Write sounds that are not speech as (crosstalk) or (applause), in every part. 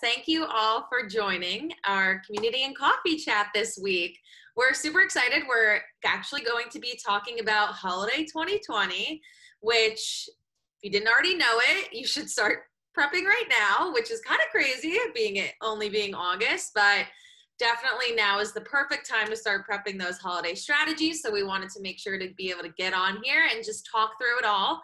Thank you all for joining our community and coffee chat this week. We're super excited. We're actually going to be talking about holiday 2020, which, if you didn't already know it, you should start prepping right now, which is kind of crazy being it only being August, but definitely now is the perfect time to start prepping those holiday strategies. So we wanted to make sure to be able to get on here and just talk through it all.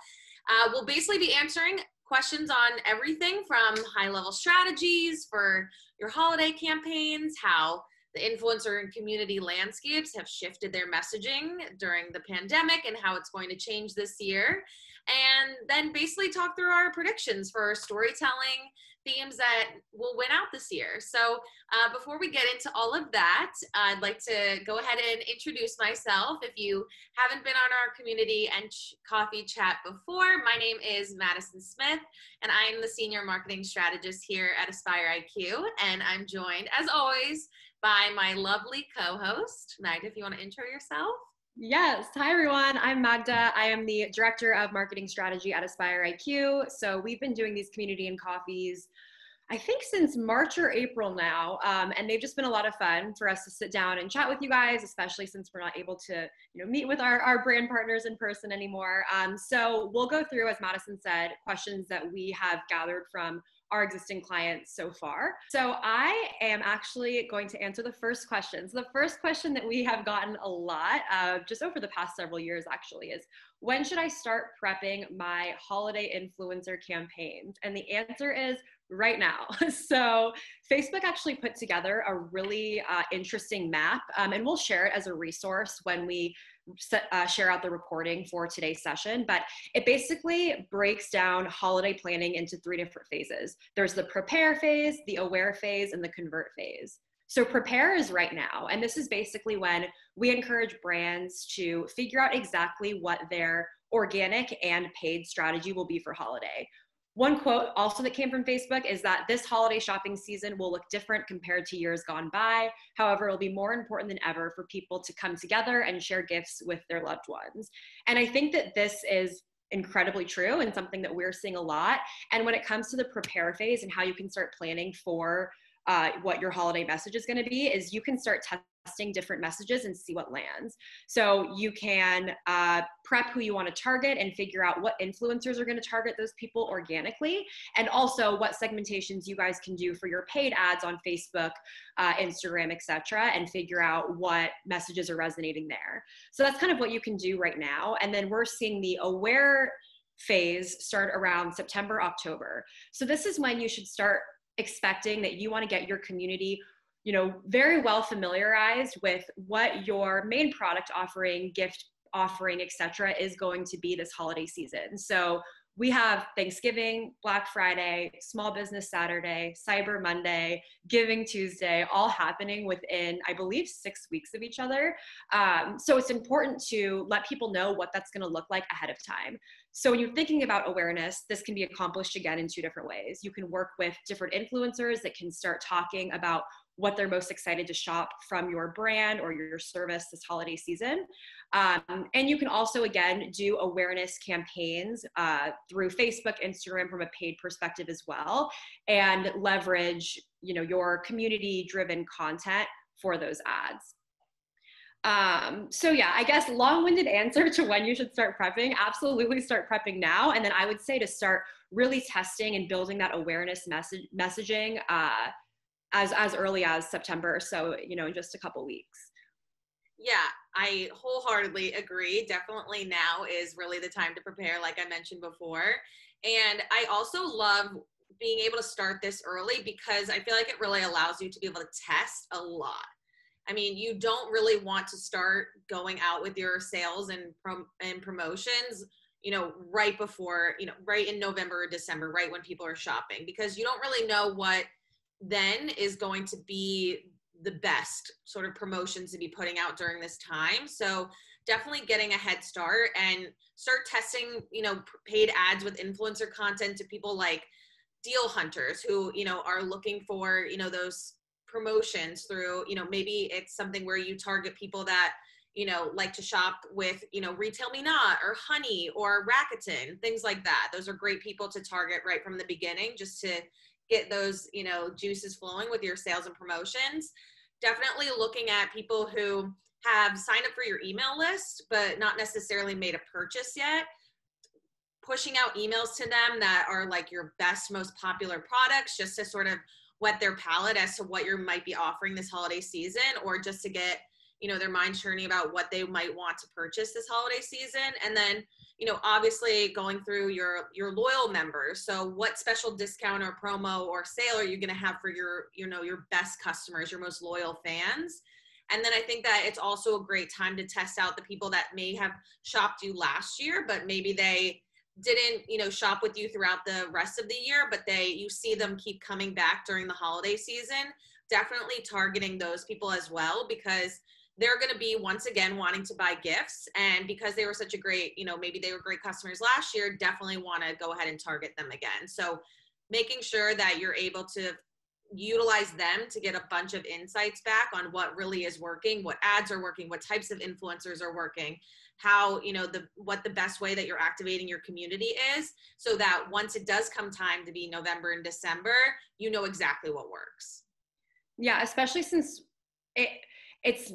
Uh, we'll basically be answering questions on everything from high level strategies for your holiday campaigns, how the influencer and community landscapes have shifted their messaging during the pandemic and how it's going to change this year. And then basically talk through our predictions for storytelling themes that will win out this year. So, uh, before we get into all of that, I'd like to go ahead and introduce myself. If you haven't been on our community and ch- coffee chat before, my name is Madison Smith, and I am the senior marketing strategist here at Aspire IQ. And I'm joined, as always, by my lovely co host. Magda, if you want to intro yourself. Yes. Hi, everyone. I'm Magda. I am the Director of Marketing Strategy at Aspire IQ. So we've been doing these community and coffees, I think, since March or April now. Um, and they've just been a lot of fun for us to sit down and chat with you guys, especially since we're not able to you know, meet with our, our brand partners in person anymore. Um, so we'll go through, as Madison said, questions that we have gathered from our existing clients so far. So I am actually going to answer the first question. So the first question that we have gotten a lot, uh, just over the past several years actually, is when should I start prepping my holiday influencer campaigns? And the answer is right now. (laughs) so Facebook actually put together a really uh, interesting map, um, and we'll share it as a resource when we uh, share out the recording for today's session, but it basically breaks down holiday planning into three different phases. There's the prepare phase, the aware phase, and the convert phase. So prepare is right now, and this is basically when we encourage brands to figure out exactly what their organic and paid strategy will be for holiday. One quote also that came from Facebook is that this holiday shopping season will look different compared to years gone by. However, it'll be more important than ever for people to come together and share gifts with their loved ones. And I think that this is incredibly true and something that we're seeing a lot. And when it comes to the prepare phase and how you can start planning for uh, what your holiday message is going to be, is you can start testing different messages and see what lands. So you can uh, prep who you want to target and figure out what influencers are going to target those people organically, and also what segmentations you guys can do for your paid ads on Facebook, uh, Instagram, etc., and figure out what messages are resonating there. So that's kind of what you can do right now. And then we're seeing the aware phase start around September, October. So this is when you should start expecting that you want to get your community you know, very well familiarized with what your main product offering, gift offering, etc., is going to be this holiday season. So we have Thanksgiving, Black Friday, Small Business Saturday, Cyber Monday, Giving Tuesday, all happening within, I believe, six weeks of each other. Um, so it's important to let people know what that's going to look like ahead of time. So when you're thinking about awareness, this can be accomplished again in two different ways. You can work with different influencers that can start talking about what they're most excited to shop from your brand or your service this holiday season. Um, and you can also, again, do awareness campaigns uh, through Facebook, Instagram from a paid perspective as well, and leverage you know, your community driven content for those ads. Um, so yeah, I guess long-winded answer to when you should start prepping. Absolutely start prepping now. And then I would say to start really testing and building that awareness message messaging uh, as as early as September. So you know, in just a couple weeks. Yeah, I wholeheartedly agree. Definitely now is really the time to prepare, like I mentioned before. And I also love being able to start this early because I feel like it really allows you to be able to test a lot. I mean, you don't really want to start going out with your sales and prom- and promotions, you know, right before, you know, right in November or December, right when people are shopping because you don't really know what then is going to be the best sort of promotions to be putting out during this time. So definitely getting a head start and start testing, you know, paid ads with influencer content to people like deal hunters who, you know, are looking for, you know, those promotions through, you know, maybe it's something where you target people that, you know, like to shop with, you know, Retail Me Not or Honey or Rakuten, things like that. Those are great people to target right from the beginning just to get those you know juices flowing with your sales and promotions. Definitely looking at people who have signed up for your email list but not necessarily made a purchase yet. Pushing out emails to them that are like your best most popular products just to sort of whet their palate as to what you might be offering this holiday season or just to get you know their mind churning about what they might want to purchase this holiday season. And then you know obviously going through your your loyal members. So what special discount or promo or sale are you going to have for your you know your best customers your most loyal fans? And then i think that it's also a great time to test out the people that may have shopped you last year but maybe they didn't you know shop with you throughout the rest of the year but they you see them keep coming back during the holiday season. Definitely targeting those people as well because they're going to be once again wanting to buy gifts. And because they were such a great you know maybe they were great customers last year definitely want to go ahead and target them again. So making sure that you're able to utilize them to get a bunch of insights back on what really is working what ads are working what types of influencers are working how you know the what the best way that you're activating your community is so that once it does come time to be november and december you know exactly what works. Yeah especially since it it's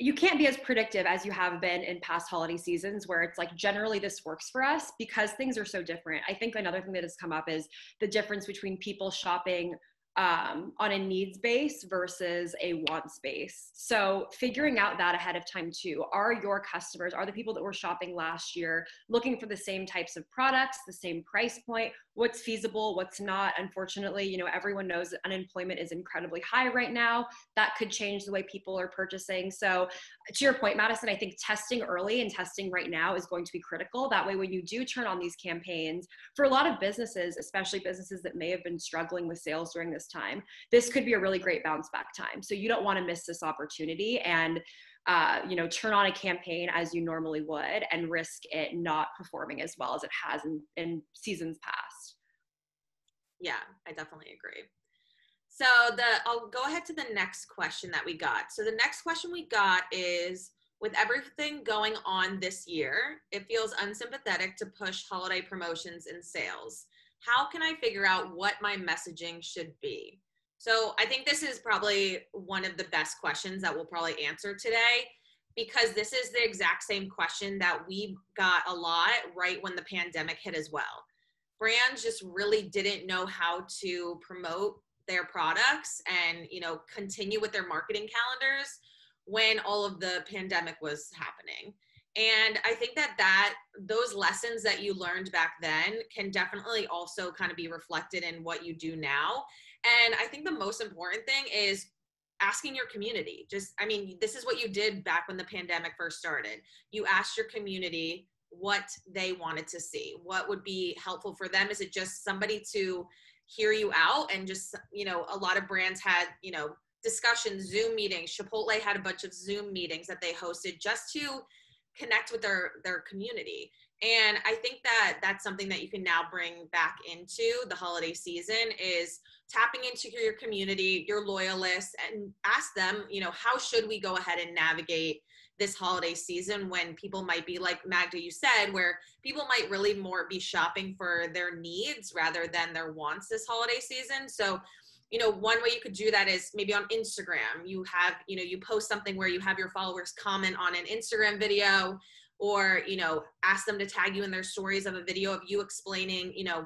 you can't be as predictive as you have been in past holiday seasons where it's like generally this works for us because things are so different. I think another thing that has come up is the difference between people shopping um, on a needs base versus a wants base. So figuring out that ahead of time too. Are your customers, are the people that were shopping last year looking for the same types of products, the same price point? What's feasible, what's not? Unfortunately, you know, everyone knows that unemployment is incredibly high right now. That could change the way people are purchasing. So to your point, Madison, I think testing early and testing right now is going to be critical. That way, when you do turn on these campaigns, for a lot of businesses, especially businesses that may have been struggling with sales during this time, this could be a really great bounce back time. So you don't want to miss this opportunity and uh, you know turn on a campaign as you normally would and risk it not performing as well as it has in, in seasons past. Yeah, I definitely agree. So the I'll go ahead to the next question that we got. So the next question we got is with everything going on this year, it feels unsympathetic to push holiday promotions and sales. How can I figure out what my messaging should be? So I think this is probably one of the best questions that we'll probably answer today because this is the exact same question that we got a lot right when the pandemic hit as well. Brands just really didn't know how to promote their products and you know continue with their marketing calendars when all of the pandemic was happening and i think that that those lessons that you learned back then can definitely also kind of be reflected in what you do now. And i think the most important thing is asking your community. Just i mean this is what you did back when the pandemic first started. You asked your community what they wanted to see. What would be helpful for them? Is it just somebody to hear you out and just you know a lot of brands had you know discussions zoom meetings. Chipotle had a bunch of zoom meetings that they hosted just to connect with their their community and i think that that's something that you can now bring back into the holiday season is tapping into your community your loyalists and ask them you know how should we go ahead and navigate this holiday season when people might be like Magda, you said, where people might really more be shopping for their needs rather than their wants this holiday season. So, you know, one way you could do that is maybe on Instagram. You have, you know, you post something where you have your followers comment on an Instagram video or, you know, ask them to tag you in their stories of a video of you explaining, you know,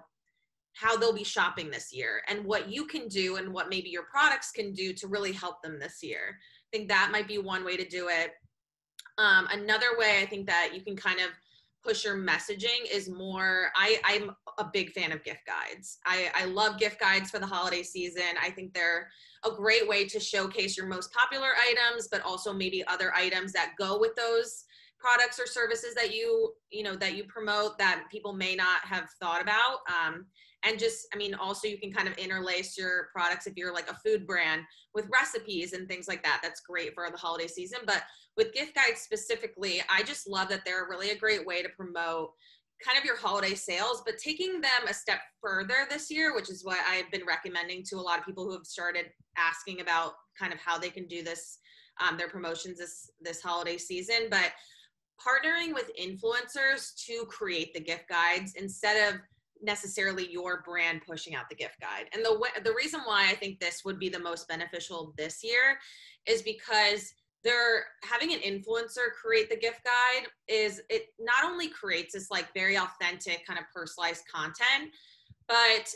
how they'll be shopping this year and what you can do and what maybe your products can do to really help them this year. I think that might be one way to do it. Um, another way I think that you can kind of push your messaging is more I, i'm a big fan of gift guides. I, I love gift guides for the holiday season. I think they're a great way to showcase your most popular items but also maybe other items that go with those products or services that you you know that you promote that people may not have thought about um, and just i mean also you can kind of interlace your products if you're like a food brand with recipes and things like that. That's great for the holiday season but with gift guides specifically i just love that they're really a great way to promote kind of your holiday sales but taking them a step further this year which is what i've been recommending to a lot of people who have started asking about kind of how they can do this um, their promotions this this holiday season but partnering with influencers to create the gift guides instead of necessarily your brand pushing out the gift guide. And the the reason why I think this would be the most beneficial this year is because they're having an influencer create the gift guide is it not only creates this like very authentic kind of personalized content but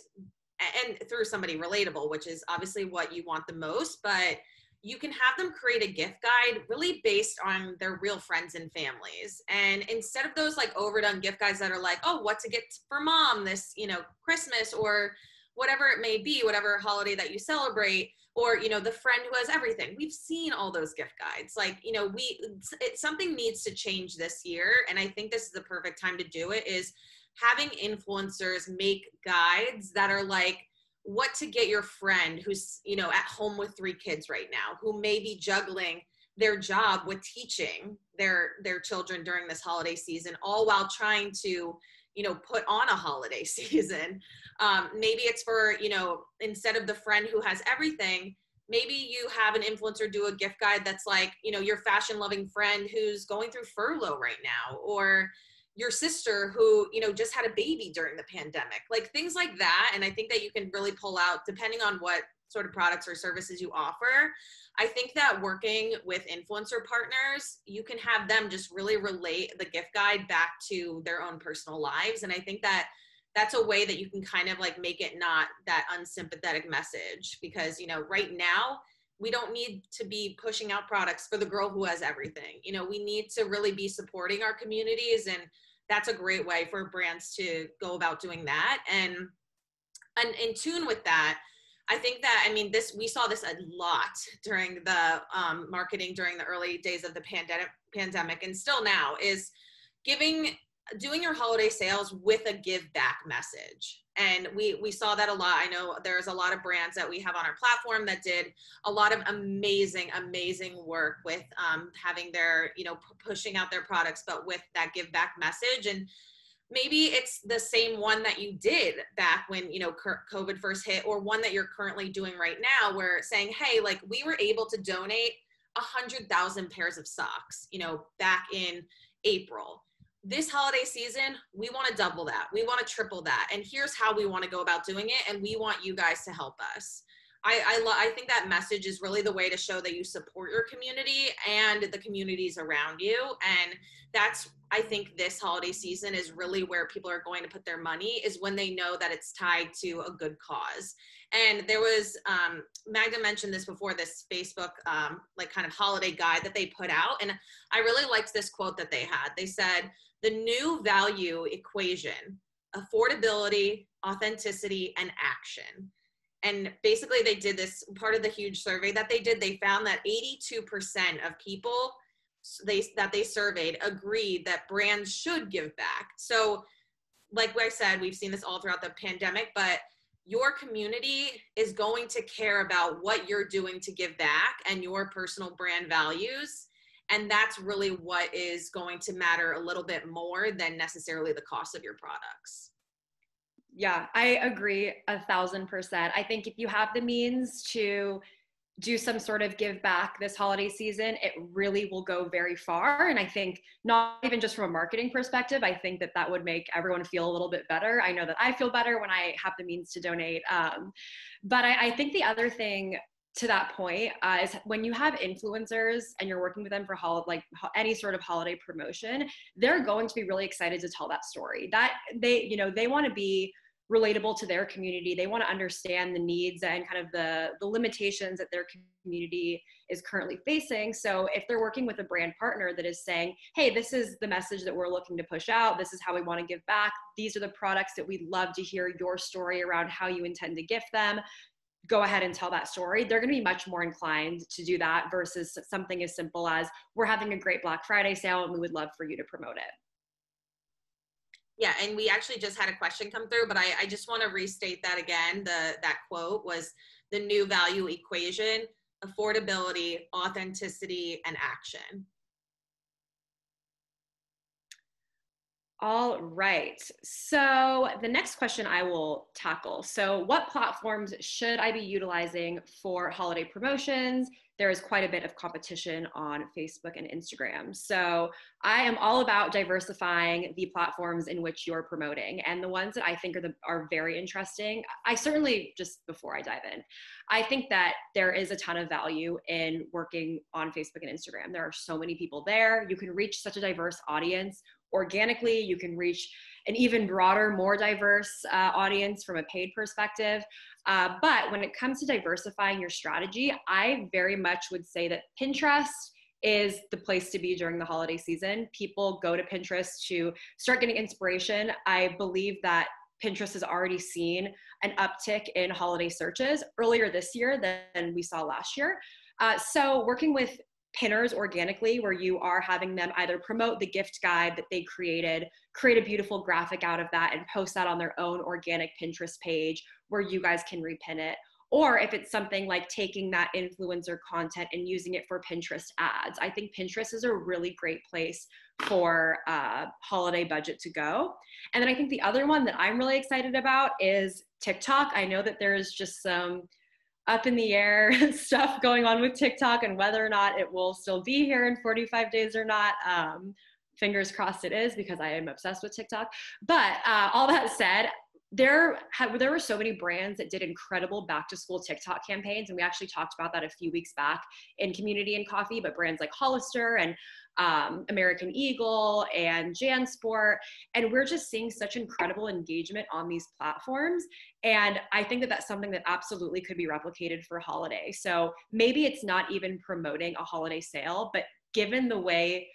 and through somebody relatable which is obviously what you want the most but you can have them create a gift guide really based on their real friends and families. And instead of those like overdone gift guides that are like, oh, what to get for mom this, you know, Christmas or whatever it may be, whatever holiday that you celebrate, or you know, the friend who has everything. We've seen all those gift guides. Like, you know, we it, something needs to change this year, and I think this is the perfect time to do it. Is having influencers make guides that are like what to get your friend who's you know at home with three kids right now who may be juggling their job with teaching their their children during this holiday season all while trying to you know put on a holiday (laughs) season. Um, maybe it's for you know instead of the friend who has everything maybe you have an influencer do a gift guide that's like you know your fashion loving friend who's going through furlough right now or your sister who you know just had a baby during the pandemic like things like that. And i think that you can really pull out depending on what sort of products or services you offer i think that working with influencer partners you can have them just really relate the gift guide back to their own personal lives. And i think that that's a way that you can kind of like make it not that unsympathetic message because you know right now we don't need to be pushing out products for the girl who has everything. You know we need to really be supporting our communities and that's a great way for brands to go about doing that. And and in tune with that i think that i mean this we saw this a lot during the um, marketing during the early days of the pandemic pandemic and still now is giving doing your holiday sales with a give back message. And we we saw that a lot. I know there's a lot of brands that we have on our platform that did a lot of amazing amazing work with um, having their you know p- pushing out their products but with that give back message. And maybe it's the same one that you did back when you know covid first hit or one that you're currently doing right now where saying hey like we were able to donate a hundred thousand pairs of socks you know back in april this holiday season, we want to double that. We want to triple that. And here's how we want to go about doing it. And we want you guys to help us. I, I, lo- I think that message is really the way to show that you support your community and the communities around you. And that's, I think, this holiday season is really where people are going to put their money is when they know that it's tied to a good cause. And there was, um, Magda mentioned this before, this Facebook, um, like kind of holiday guide that they put out. And I really liked this quote that they had. They said, the new value equation affordability, authenticity, and action. And basically, they did this part of the huge survey that they did. They found that 82% of people they that they surveyed agreed that brands should give back. So, like I said, we've seen this all throughout the pandemic, but your community is going to care about what you're doing to give back and your personal brand values and that's really what is going to matter a little bit more than necessarily the cost of your products yeah i agree a thousand percent i think if you have the means to do some sort of give back this holiday season, it really will go very far. And I think not even just from a marketing perspective, I think that that would make everyone feel a little bit better. I know that I feel better when I have the means to donate. Um, but I, I, think the other thing to that point uh, is when you have influencers and you're working with them for hol- like ho- any sort of holiday promotion they're going to be really excited to tell that story. That they you know they want to be relatable to their community. They want to understand the needs and kind of the the limitations that their community is currently facing. So if they're working with a brand partner that is saying hey this is the message that we're looking to push out. This is how we want to give back. These are the products that we'd love to hear your story around how you intend to gift them go ahead and tell that story, they're going to be much more inclined to do that versus something as simple as we're having a great Black Friday sale and we would love for you to promote it. Yeah, and we actually just had a question come through, but I, I just want to restate that again. The that quote was the new value equation: affordability, authenticity, and action. All right. So the next question I will tackle. So, what platforms should I be utilizing for holiday promotions? There is quite a bit of competition on Facebook and Instagram. So, I am all about diversifying the platforms in which you're promoting. And the ones that I think are, the, are very interesting, I certainly, just before I dive in, I think that there is a ton of value in working on Facebook and Instagram. There are so many people there. You can reach such a diverse audience organically. You can reach an even broader, more diverse uh, audience from a paid perspective. Uh, but when it comes to diversifying your strategy, I very much would say that Pinterest is the place to be during the holiday season. People go to Pinterest to start getting inspiration. I believe that Pinterest has already seen an uptick in holiday searches earlier this year than we saw last year. Uh, so, working with pinners organically where you are having them either promote the gift guide that they created, create a beautiful graphic out of that and post that on their own organic Pinterest page where you guys can repin it. Or if it's something like taking that influencer content and using it for Pinterest ads. I think Pinterest is a really great place for uh, holiday budget to go. And then I think the other one that I'm really excited about is TikTok. I know that there's just some up in the air (laughs) stuff going on with TikTok and whether or not it will still be here in 45 days or not. Um, fingers crossed it is because I am obsessed with TikTok. But uh, all that said, there had, there were so many brands that did incredible back to school TikTok campaigns, and we actually talked about that a few weeks back in Community and Coffee. But brands like Hollister and um, American Eagle and JanSport. And we're just seeing such incredible engagement on these platforms. And I think that that's something that absolutely could be replicated for holiday. So maybe it's not even promoting a holiday sale, but given the way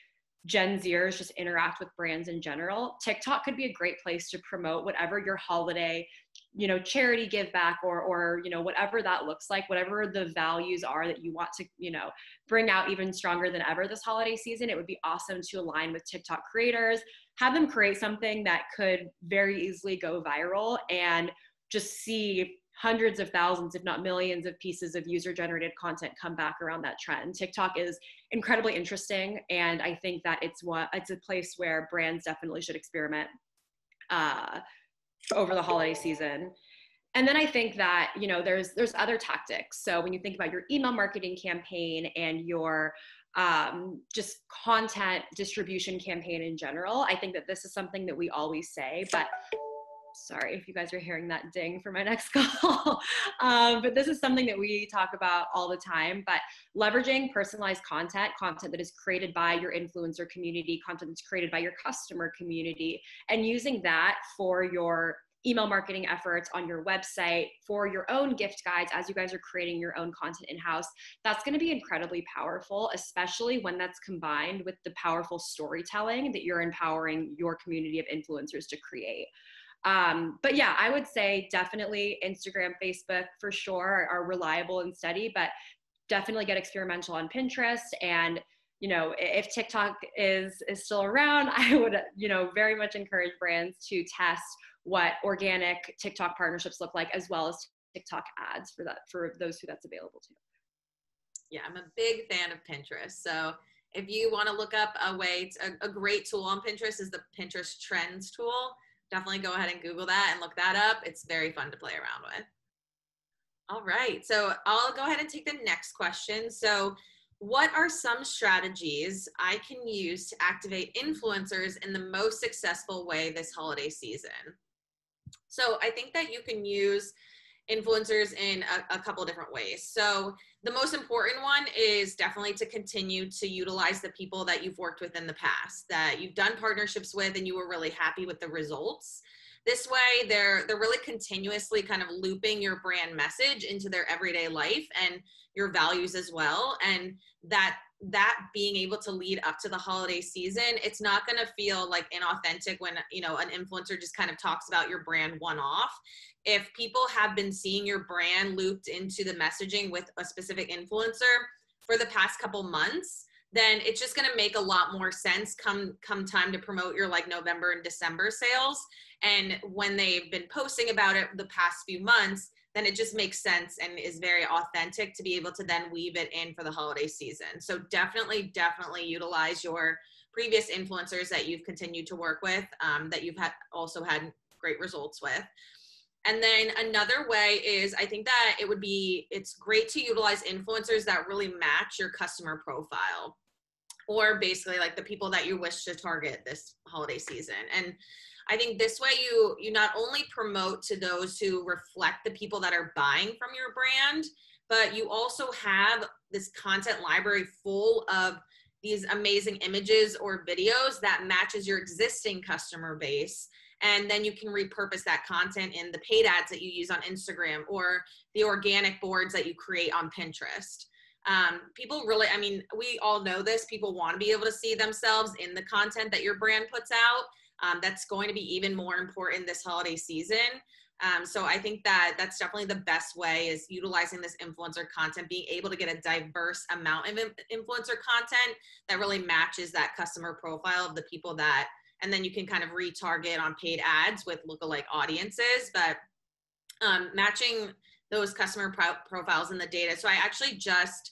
Gen Zers just interact with brands in general, TikTok could be a great place to promote whatever your holiday, you know, charity give back or or you know whatever that looks like, whatever the values are that you want to, you know, bring out even stronger than ever this holiday season. It would be awesome to align with TikTok creators, have them create something that could very easily go viral and just see hundreds of thousands, if not millions, of pieces of user generated content come back around that trend. TikTok is incredibly interesting, and I think that it's one it's a place where brands definitely should experiment uh, over the holiday season. And then I think that you know there's there's other tactics. So when you think about your email marketing campaign and your um, just content distribution campaign in general, I think that this is something that we always say, but sorry if you guys are hearing that ding for my next (laughs) call. um, but this is something that we talk about all the time. But leveraging personalized content, content that is created by your influencer community, content that's created by your customer community, and using that for your email marketing efforts on your website for your own gift guides as you guys are creating your own content in house. That's going to be incredibly powerful, especially when that's combined with the powerful storytelling that you're empowering your community of influencers to create. Um, but yeah, I would say definitely Instagram, Facebook for sure are, are reliable and steady, but definitely get experimental on Pinterest. And you know if tiktok is is still around (laughs) i would you know very much encourage brands to test what organic tiktok partnerships look like as well as tiktok ads for that for those who that's available to. Yeah i'm a big fan of pinterest. So if you want to look up a way to, a, a great tool on pinterest is the pinterest trends tool definitely go ahead and Google that and look that up. It's very fun to play around with. All right, so I'll go ahead and take the next question. So, what are some strategies I can use to activate influencers in the most successful way this holiday season? So, I think that you can use influencers in a, a couple different ways. So the most important one is definitely to continue to utilize the people that you've worked with in the past that you've done partnerships with and you were really happy with the results. This way they're they're really continuously kind of looping your brand message into their everyday life and your values as well and that that being able to lead up to the holiday season it's not going to feel like inauthentic when you know an influencer just kind of talks about your brand one off if people have been seeing your brand looped into the messaging with a specific influencer for the past couple months then it's just going to make a lot more sense come come time to promote your like November and December sales. And when they've been posting about it the past few months then it just makes sense and is very authentic to be able to then weave it in for the holiday season so definitely definitely utilize your previous influencers that you've continued to work with um, that you've had also had great results with. And then another way is I think that it would be it's great to utilize influencers that really match your customer profile or basically like the people that you wish to target this holiday season. And I think this way you you not only promote to those who reflect the people that are buying from your brand, but you also have this content library full of these amazing images or videos that matches your existing customer base and then you can repurpose that content in the paid ads that you use on Instagram or the organic boards that you create on Pinterest. Um, people really, I mean, we all know this. People want to be able to see themselves in the content that your brand puts out. Um, that's going to be even more important this holiday season. Um, so I think that that's definitely the best way is utilizing this influencer content, being able to get a diverse amount of influencer content that really matches that customer profile of the people that and then you can kind of retarget on paid ads with lookalike audiences but um, matching those customer pro- profiles in the data so i actually just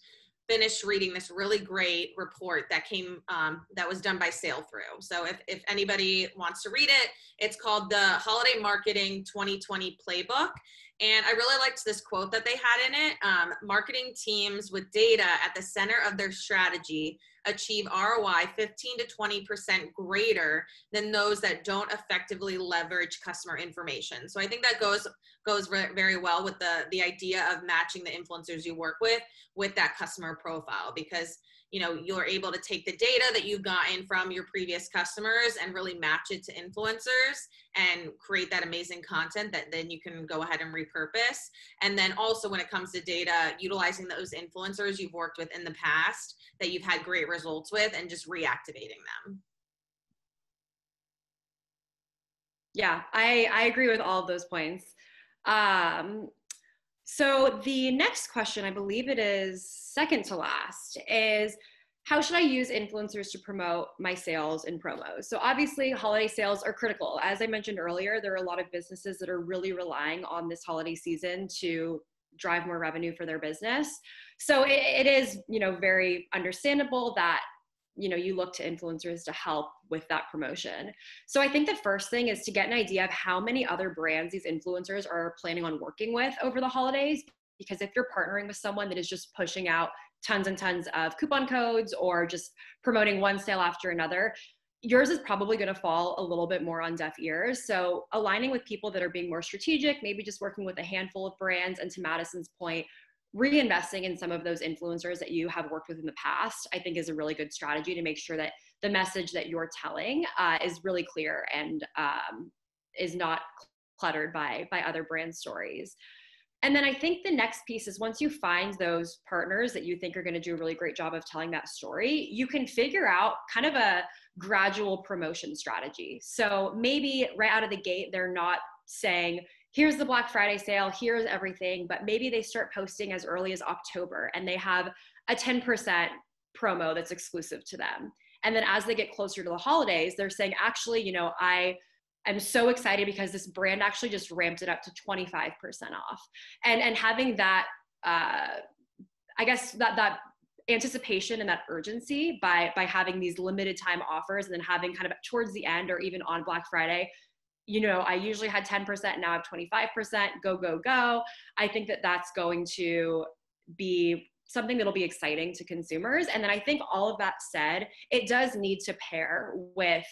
finished reading this really great report that came um, that was done by Sailthru so if, if anybody wants to read it it's called the holiday marketing 2020 playbook. And i really liked this quote that they had in it um, marketing teams with data at the center of their strategy achieve ROI 15 to 20% greater than those that don't effectively leverage customer information. So I think that goes goes very well with the the idea of matching the influencers you work with with that customer profile because you know you're able to take the data that you've gotten from your previous customers and really match it to influencers and create that amazing content that then you can go ahead and repurpose. And then also when it comes to data utilizing those influencers you've worked with in the past that you've had great results with and just reactivating them. Yeah i i agree with all of those points. Um so the next question, I believe it is second to last, is how should I use influencers to promote my sales and promos? So obviously holiday sales are critical. As I mentioned earlier, there are a lot of businesses that are really relying on this holiday season to drive more revenue for their business. So it, it is, you know, very understandable that you know you look to influencers to help with that promotion. So i think the first thing is to get an idea of how many other brands these influencers are planning on working with over the holidays. Because if you're partnering with someone that is just pushing out tons and tons of coupon codes or just promoting one sale after another yours is probably going to fall a little bit more on deaf ears. So aligning with people that are being more strategic maybe just working with a handful of brands. And to madison's point reinvesting in some of those influencers that you have worked with in the past, I think is a really good strategy to make sure that the message that you're telling uh, is really clear and um, is not cluttered by by other brand stories. And then I think the next piece is once you find those partners that you think are going to do a really great job of telling that story, you can figure out kind of a gradual promotion strategy. So maybe right out of the gate, they're not saying, here's the Black Friday sale, here's everything, but maybe they start posting as early as October and they have a 10% promo that's exclusive to them. And then as they get closer to the holidays, they're saying, actually, you know, I am so excited because this brand actually just ramped it up to 25% off. And and having that uh I guess that that anticipation and that urgency by by having these limited time offers and then having kind of towards the end or even on Black Friday you know, I usually had 10%, now I have 25%, go, go, go. I think that that's going to be something that'll be exciting to consumers. And then I think all of that said, it does need to pair with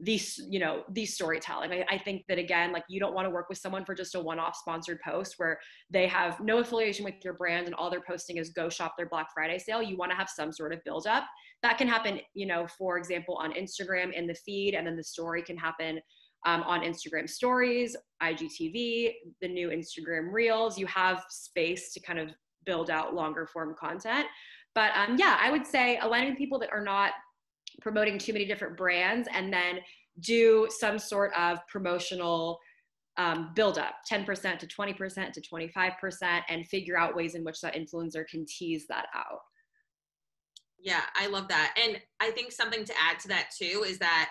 these you know these storytelling I, I, think that again like you don't want to work with someone for just a one-off sponsored post where they have no affiliation with your brand and all they're posting is go shop their black friday sale you want to have some sort of build up that can happen you know for example on instagram in the feed and then the story can happen um, on Instagram stories, IGTV, the new Instagram reels. You have space to kind of build out longer form content. But um, yeah, I would say aligning people that are not promoting too many different brands and then do some sort of promotional um, build up 10% to 20% to 25% and figure out ways in which that influencer can tease that out. Yeah, I love that. And I think something to add to that too is that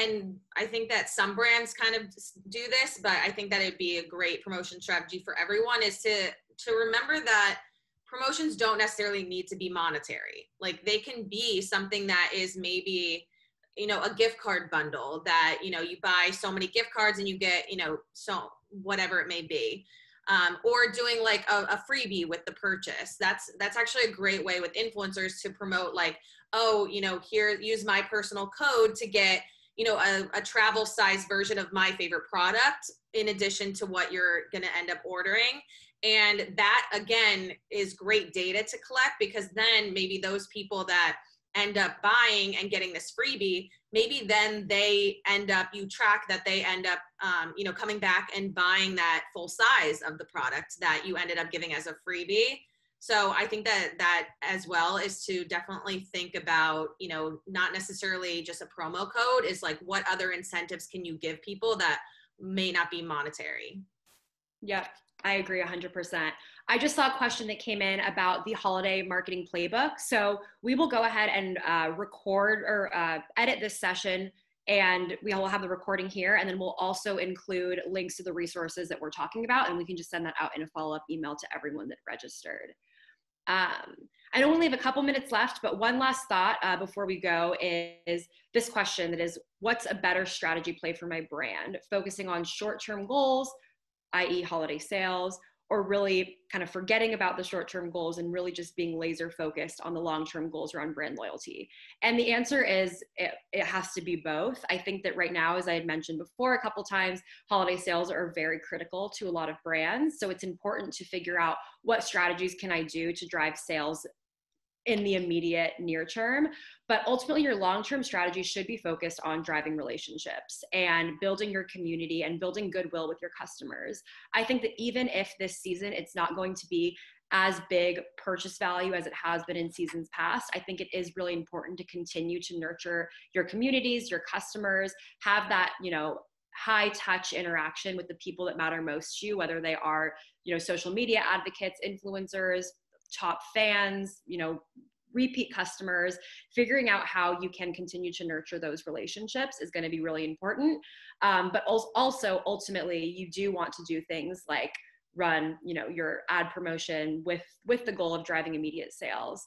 and I think that some brands kind of do this, but I think that it'd be a great promotion strategy for everyone is to to remember that promotions don't necessarily need to be monetary. Like they can be something that is maybe you know a gift card bundle that you know you buy so many gift cards and you get you know so whatever it may be um, or doing like a, a, freebie with the purchase that's that's actually a great way with influencers to promote like oh you know here use my personal code to get you know a, a travel size version of my favorite product in addition to what you're going to end up ordering. And that again is great data to collect because then maybe those people that end up buying and getting this freebie maybe then they end up you track that they end up um, you know coming back and buying that full size of the product that you ended up giving as a freebie so i think that that as well is to definitely think about you know not necessarily just a promo code is like what other incentives can you give people that may not be monetary yeah I agree 100%. I just saw a question that came in about the holiday marketing playbook. So we will go ahead and uh, record or uh, edit this session and we will have the recording here and then we'll also include links to the resources that we're talking about and we can just send that out in a follow-up email to everyone that registered um, i know we only have a couple minutes left but one last thought uh, before we go is this question that is what's a better strategy play for my brand focusing on short-term goals i.e., holiday sales, or really kind of forgetting about the short term goals and really just being laser focused on the long term goals around brand loyalty? And the answer is it, it, has to be both. I think that right now, as I had mentioned before a couple times, holiday sales are very critical to a lot of brands. So it's important to figure out what strategies can I do to drive sales in the immediate near term. But ultimately, your long term strategy should be focused on driving relationships and building your community and building goodwill with your customers. I think that even if this season it's not going to be as big purchase value as it has been in seasons past, I think it is really important to continue to nurture your communities, your customers, have that, you know, high touch interaction with the people that matter most to you whether they are you know social media advocates influencers top fans, you know, repeat customers, figuring out how you can continue to nurture those relationships is going to be really important. Um, but also, ultimately, you do want to do things like run you know your ad promotion with with the goal of driving immediate sales